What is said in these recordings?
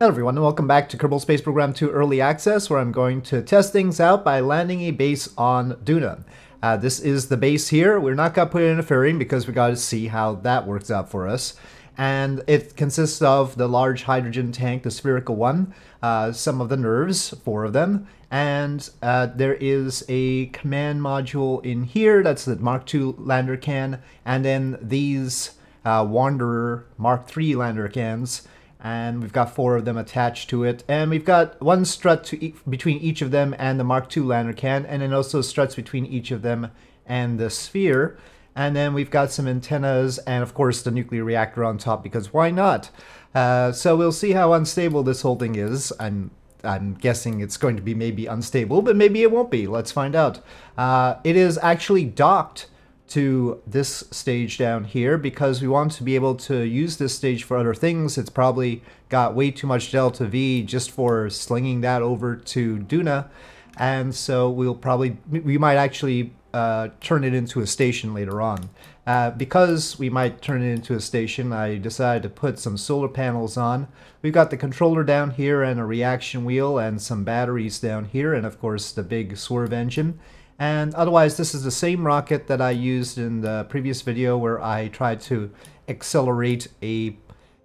Hello everyone and welcome back to Kerbal Space Program 2 Early Access where I'm going to test things out by landing a base on Duna. Uh, this is the base here. We're not going to put it in a fairing because we got to see how that works out for us. And it consists of the large hydrogen tank, the spherical one, uh, some of the nerves, four of them, and uh, there is a command module in here, that's the Mark II lander can, and then these uh, Wanderer Mark III lander cans, and we've got four of them attached to it, and we've got one strut to e between each of them and the Mark II lander can, and then also struts between each of them and the sphere. And then we've got some antennas and of course the nuclear reactor on top because why not? Uh, so we'll see how unstable this whole thing is. I'm I'm guessing it's going to be maybe unstable, but maybe it won't be. Let's find out. Uh, it is actually docked to this stage down here because we want to be able to use this stage for other things. It's probably got way too much delta V just for slinging that over to Duna. And so we'll probably, we might actually uh, turn it into a station later on. Uh, because we might turn it into a station, I decided to put some solar panels on. We've got the controller down here and a reaction wheel and some batteries down here and of course the big SWERV engine. And otherwise this is the same rocket that I used in the previous video where I tried to accelerate a,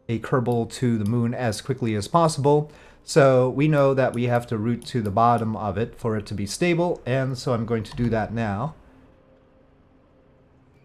a Kerbal to the moon as quickly as possible. So we know that we have to route to the bottom of it for it to be stable, and so I'm going to do that now.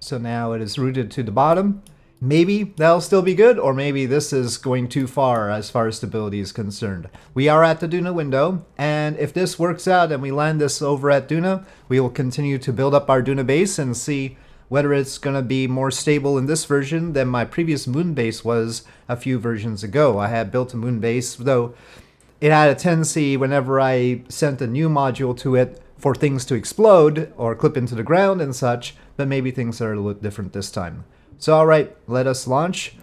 So now it is rooted to the bottom. Maybe that'll still be good, or maybe this is going too far as far as stability is concerned. We are at the Duna window, and if this works out and we land this over at Duna, we will continue to build up our Duna base and see whether it's going to be more stable in this version than my previous moon base was a few versions ago. I had built a moon base, though it had a tendency whenever I sent a new module to it for things to explode or clip into the ground and such, but maybe things are a little different this time. So alright, let us launch.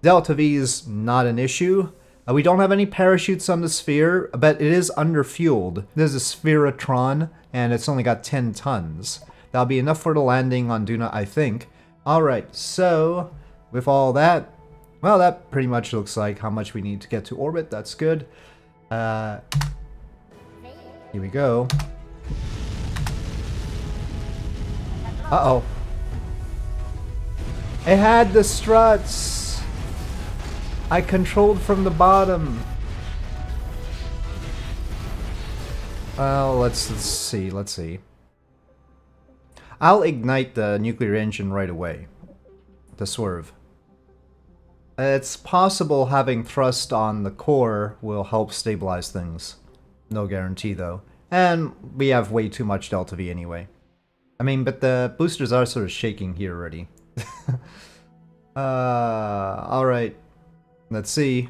Delta V is not an issue. Uh, we don't have any parachutes on the sphere, but it is underfueled. There's a Spherotron, and it's only got 10 tons. That'll be enough for the landing on Duna, I think. Alright, so with all that, well, that pretty much looks like how much we need to get to orbit. That's good. Uh, here we go. Uh-oh. It had the struts. I controlled from the bottom. Well, let's, let's see, let's see. I'll ignite the nuclear engine right away. The SWERV. It's possible having thrust on the core will help stabilize things. No guarantee though. And we have way too much delta V anyway. I mean, but the boosters are sort of shaking here already. uh, alright. Let's see.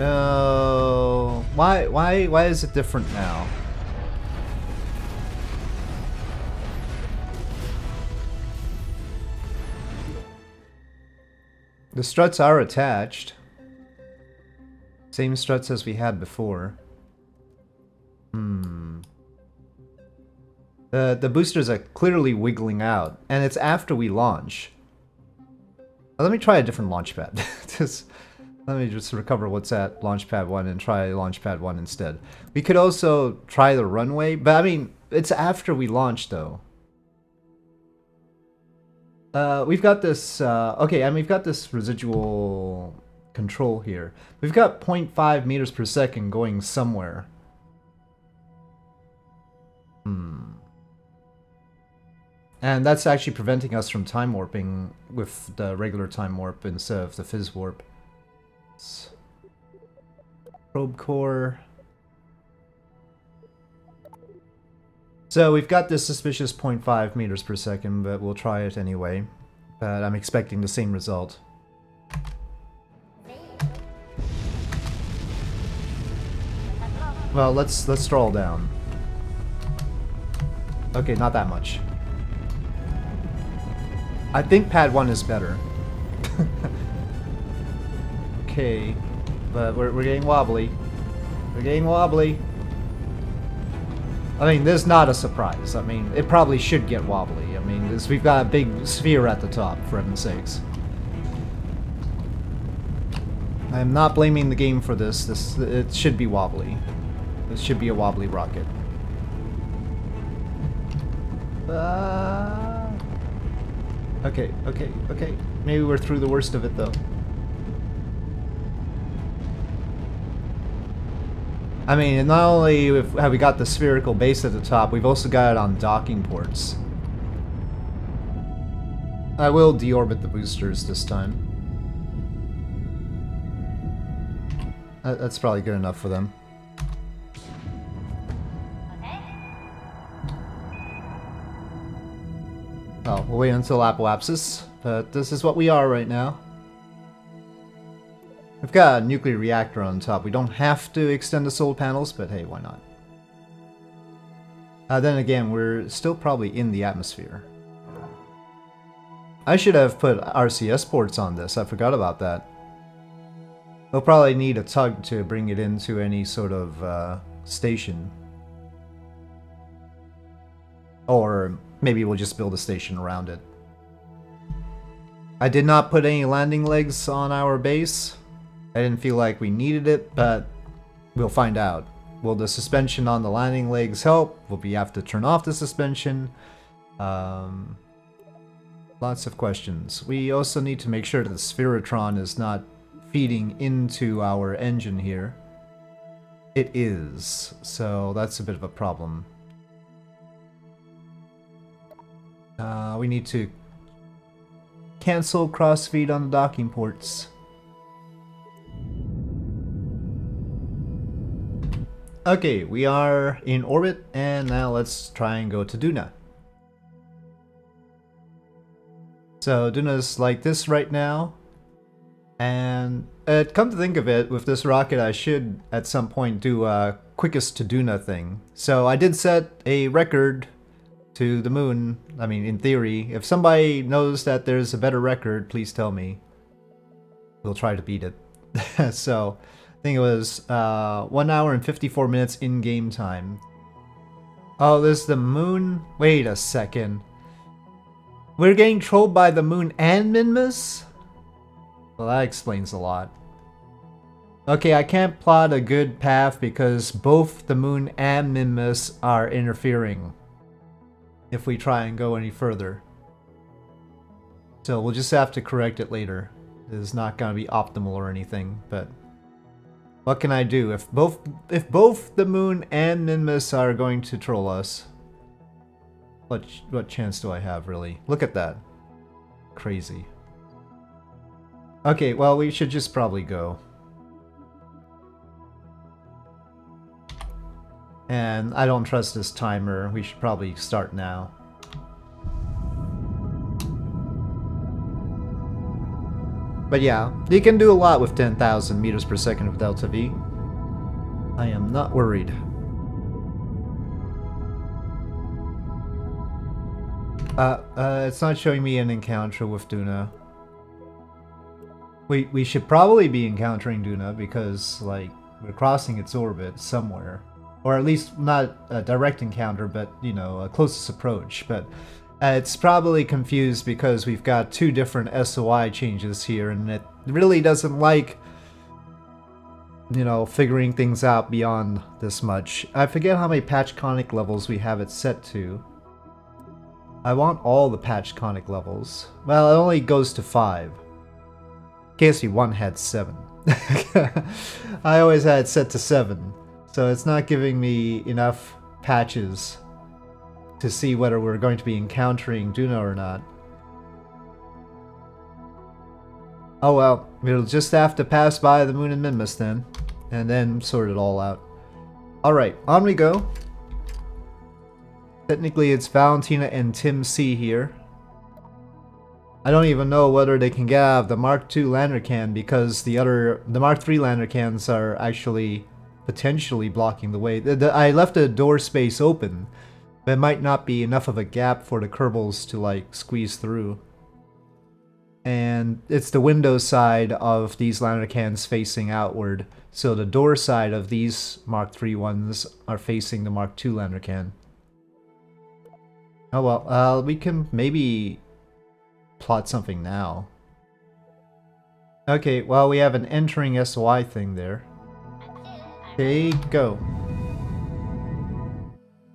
Oh, why, why, why is it different now? The struts are attached. Same struts as we had before. Hmm. The, the boosters are clearly wiggling out, and it's after we launch. let me try a different launch pad. just, let me just recover what's at launch pad 1 and try launch pad 1 instead. We could also try the runway, but I mean, it's after we launch though. Uh, we've got this, uh, okay, and we've got this residual control here. We've got 0.5 meters per second going somewhere. Hmm. And that's actually preventing us from time warping with the regular time warp instead of the fizz warp. Probe core. So we've got this suspicious 0.5 meters per second, but we'll try it anyway. But I'm expecting the same result. Well, let's let's stroll down. Okay, not that much. I think pad 1 is better. okay, but we're, we're getting wobbly. We're getting wobbly. I mean, this is not a surprise. I mean, it probably should get wobbly. I mean, this, we've got a big sphere at the top, for heaven's sakes. I'm not blaming the game for this. This It should be wobbly. This should be a wobbly rocket. Uh, okay, okay, okay. Maybe we're through the worst of it, though. I mean, not only have we got the spherical base at the top, we've also got it on docking ports. I will deorbit the boosters this time. That's probably good enough for them. We'll wait until apoapsis, but this is what we are right now. We've got a nuclear reactor on top. We don't have to extend the solar panels, but hey, why not? Uh, then again, we're still probably in the atmosphere. I should have put RCS ports on this. I forgot about that. We'll probably need a tug to bring it into any sort of uh, station. Or maybe we'll just build a station around it. I did not put any landing legs on our base. I didn't feel like we needed it, but we'll find out. Will the suspension on the landing legs help? Will we have to turn off the suspension? Um, lots of questions. We also need to make sure that the Spherotron is not feeding into our engine here. It is, so that's a bit of a problem. Uh, we need to cancel crossfeed on the docking ports. Okay, we are in orbit, and now let's try and go to Duna. So Duna's like this right now, and uh, come to think of it, with this rocket I should at some point do a quickest to Duna thing. So I did set a record to the moon, I mean in theory. If somebody knows that there's a better record, please tell me. We'll try to beat it. so I think it was uh, 1 hour and 54 minutes in game time. Oh, there's the moon? Wait a second. We're getting trolled by the moon and Minmus? Well, that explains a lot. Okay, I can't plot a good path because both the moon and Minmus are interfering if we try and go any further. So we'll just have to correct it later. It is not going to be optimal or anything, but what can I do? If both if both the moon and Minmus are going to troll us, what what chance do I have really? Look at that. Crazy. Okay, well we should just probably go. And I don't trust this timer. We should probably start now. But yeah, you can do a lot with 10,000 meters per second of Delta V. I am not worried. Uh, uh, it's not showing me an encounter with Duna. We, we should probably be encountering Duna because, like, we're crossing its orbit somewhere. Or at least not a direct encounter, but, you know, a closest approach. But uh, it's probably confused because we've got two different SOI changes here, and it really doesn't like, you know, figuring things out beyond this much. I forget how many patch conic levels we have it set to. I want all the patch conic levels. Well, it only goes to 5. KSP1 had 7. I always had it set to 7, so it's not giving me enough patches to see whether we're going to be encountering Duna or not. Oh well, we'll just have to pass by the moon and Minmus then, and then sort it all out. Alright, on we go. Technically it's Valentina and Tim C here. I don't even know whether they can get out of the Mark II lander can because the other, the Mark III lander cans are actually potentially blocking the way. The, the, I left a door space open, but might not be enough of a gap for the Kerbals to like squeeze through. And it's the window side of these lander cans facing outward, so the door side of these Mark III ones are facing the Mark II lander can. Oh well, uh, we can maybe plot something now. Okay, well we have an entering SOI thing there. Okay, go.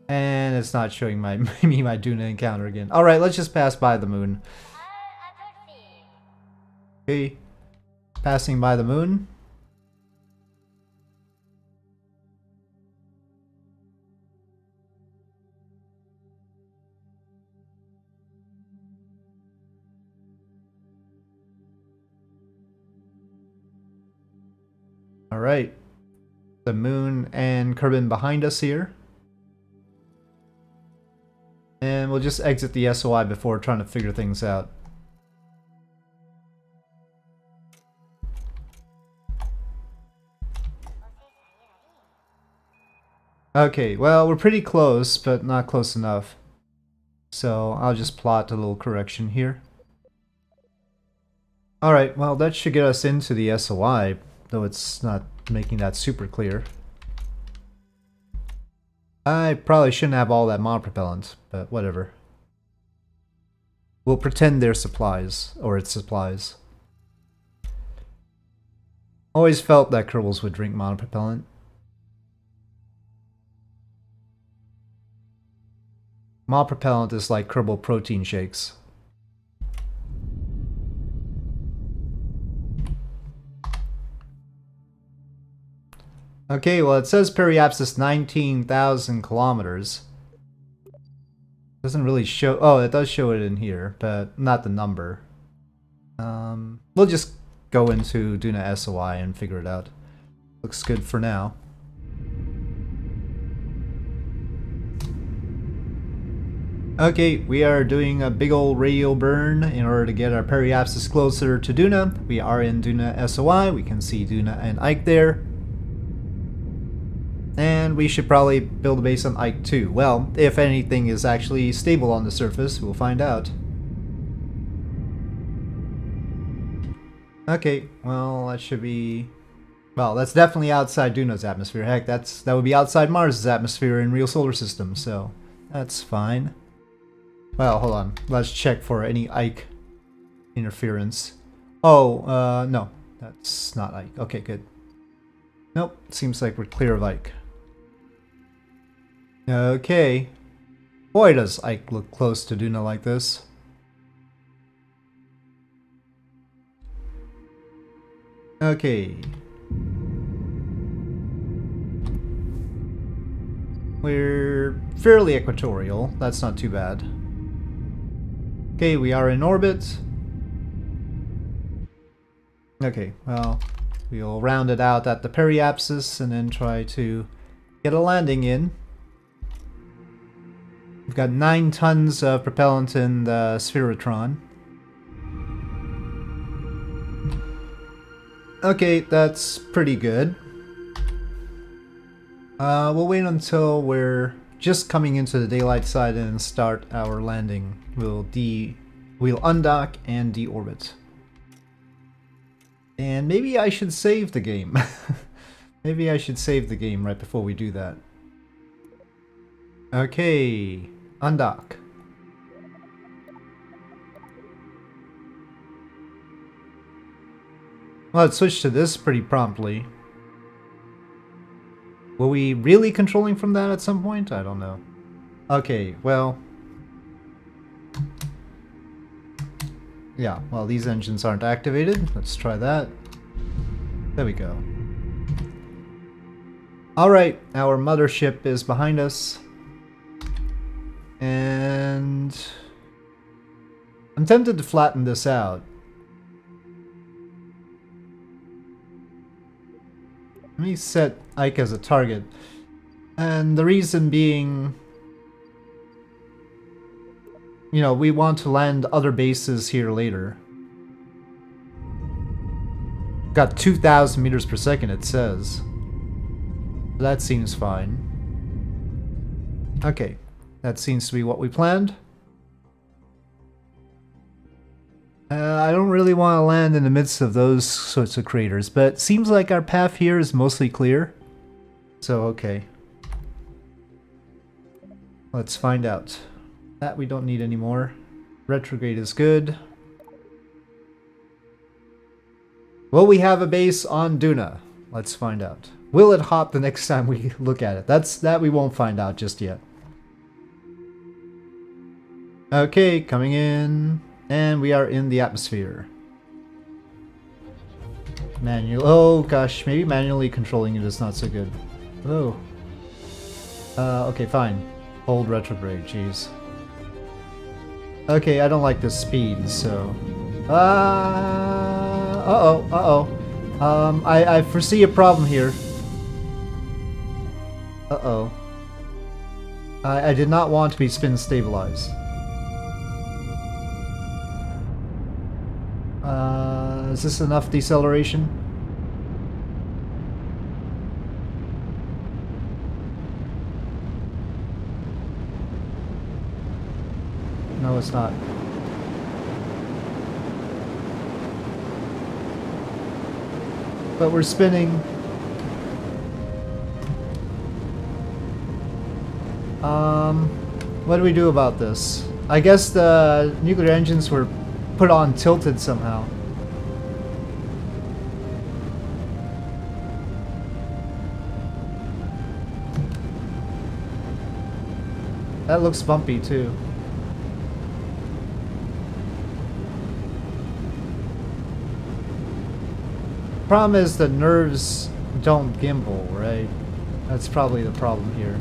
And it's not showing my me my Duna encounter again. Alright, let's just pass by the moon. Okay. Passing by the moon. Alright. The moon and Kerbin behind us here. And we'll just exit the SOI before trying to figure things out. Okay, well, we're pretty close, but not close enough. So I'll just plot a little correction here. Alright, well, that should get us into the SOI, though it's not making that super clear. I probably shouldn't have all that monopropellant, but whatever. We'll pretend they're supplies, or it's supplies. Always felt that Kerbals would drink monopropellant. Monopropellant is like Kerbal protein shakes. Okay, well it says periapsis 19,000 kilometers. Doesn't really show, oh it does show it in here, but not the number. Um, we'll just go into Duna SOI and figure it out. Looks good for now. Okay, we are doing a big old radial burn in order to get our periapsis closer to Duna. We are in Duna SOI, we can see Duna and Ike there. And we should probably build a base on Ike too. Well, if anything is actually stable on the surface, we'll find out. Okay, well, that should be... Well, that's definitely outside Duna's atmosphere. Heck, that's that would be outside Mars' atmosphere in real solar system, so that's fine. Well, hold on. Let's check for any Ike interference. Oh, uh, no. That's not Ike. Okay, good. Nope, seems like we're clear of Ike. Okay. Boy, does Ike look close to Duna like this. Okay. We're fairly equatorial. That's not too bad. Okay, we are in orbit. Okay, well, we'll round it out at the periapsis and then try to get a landing in. We've got 9 tons of propellant in the Spherotron. Okay, that's pretty good. Uh, we'll wait until we're just coming into the daylight side and start our landing. We'll de we'll undock and deorbit. And maybe I should save the game. maybe I should save the game right before we do that. Okay, undock. Well, it switched to this pretty promptly. Were we really controlling from that at some point? I don't know. Okay, well... Yeah, well these engines aren't activated. Let's try that. There we go. Alright, our mothership is behind us. And I'm tempted to flatten this out. Let me set Ike as a target. And the reason being, you know, we want to land other bases here later. Got 2,000 meters per second, it says. That seems fine. Okay. That seems to be what we planned. Uh, I don't really want to land in the midst of those sorts of craters, but seems like our path here is mostly clear. So, okay. Let's find out. That we don't need anymore. Retrograde is good. Will we have a base on Duna? Let's find out. Will it hop the next time we look at it? That's that we won't find out just yet. Okay, coming in. And we are in the atmosphere. Manual. Oh gosh, maybe manually controlling it is not so good. Oh. Uh, okay, fine. Hold retrograde, jeez. Okay, I don't like this speed, so... Uh, uh-oh, uh-oh. Um, I, I foresee a problem here. Uh-oh. I, I did not want to be spin stabilized. Uh, is this enough deceleration? No, it's not. But we're spinning. Um, what do we do about this? I guess the nuclear engines were put on tilted somehow. That looks bumpy too. Problem is the nerves don't gimbal, right? That's probably the problem here.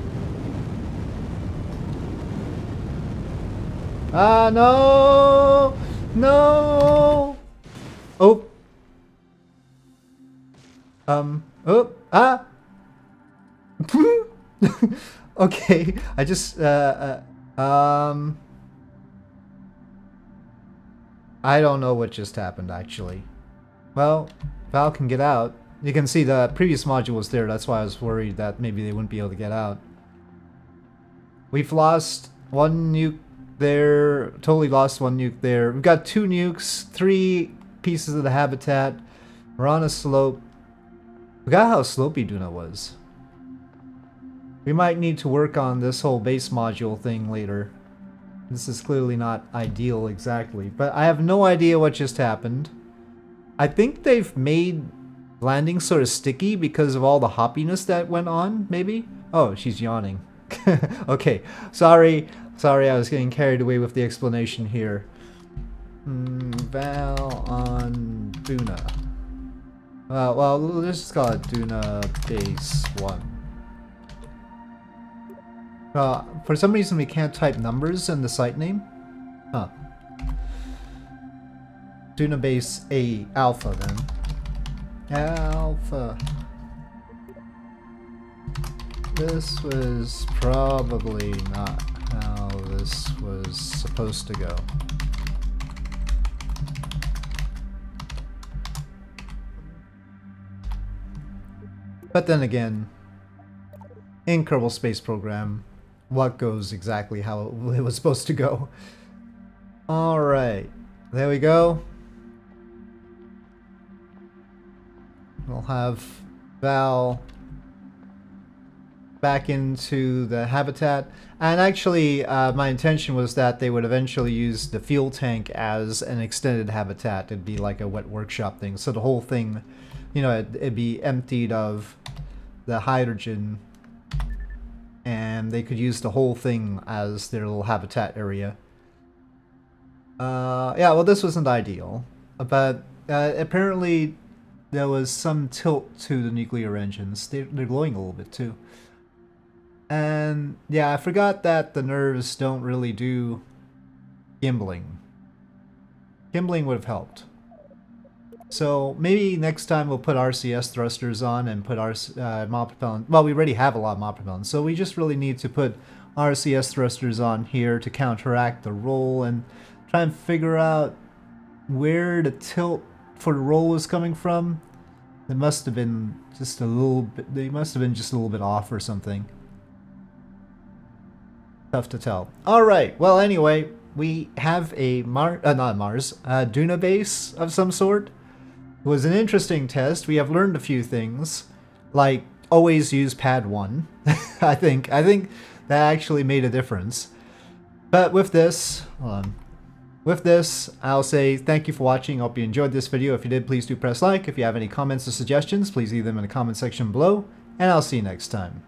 Ah, no! No! Oh. Um. Oh. Ah! okay. I just, uh, uh, um. I don't know what just happened, actually. Well, Val can get out. You can see the previous module was there, that's why I was worried that maybe they wouldn't be able to get out. We've lost one nuke there, totally lost one nuke there. We've got two nukes, three pieces of the habitat. We're on a slope. Forgot how slopey Duna was. We might need to work on this whole base module thing later. This is clearly not ideal exactly, but I have no idea what just happened. I think they've made landing sort of sticky because of all the hoppiness that went on, maybe? Oh, she's yawning. okay, sorry. Sorry, I was getting carried away with the explanation here. Mm, Val on Duna. Uh, well, let's just call it Duna Base 1. Uh, for some reason we can't type numbers in the site name. Huh. Duna Base A Alpha then. Alpha. This was probably not how this was supposed to go. But then again, in Kerbal Space Program, what goes exactly how it was supposed to go. Alright, there we go. We'll have Val back into the habitat. And actually, uh, my intention was that they would eventually use the fuel tank as an extended habitat. It'd be like a wet workshop thing. So the whole thing, you know, it'd, it'd be emptied of the hydrogen and they could use the whole thing as their little habitat area. Uh, yeah, well, this wasn't ideal, but uh, apparently there was some tilt to the nuclear engines. They, they're glowing a little bit too. And yeah, I forgot that the nerves don't really do gimbling. Gimbling would have helped. So maybe next time we'll put RCS thrusters on and put our uh, mod propellant. Well, we already have a lot of mod propellant, so we just really need to put RCS thrusters on here to counteract the roll and try and figure out where the tilt for the roll was coming from. It must have been just a little bit. They must have been just a little bit off or something. Tough to tell. All right. Well, anyway, we have a Mar, uh, not Mars, a Duna base of some sort. It was an interesting test. We have learned a few things, like always use pad one. I think I think that actually made a difference. But with this. With this, I'll say thank you for watching. I hope you enjoyed this video. If you did, please do press like. If you have any comments or suggestions, please leave them in the comment section below. And I'll see you next time.